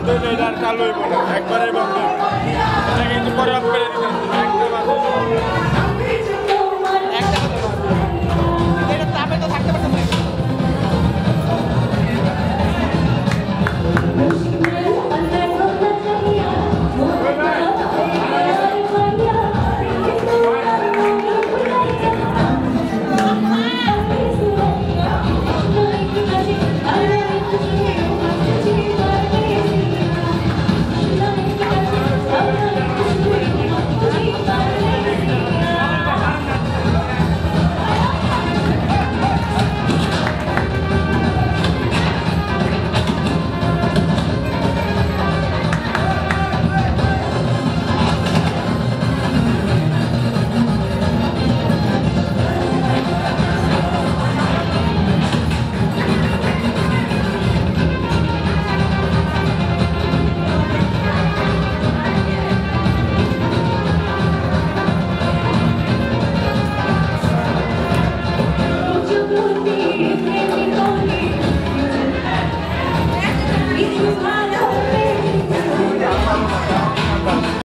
একবারে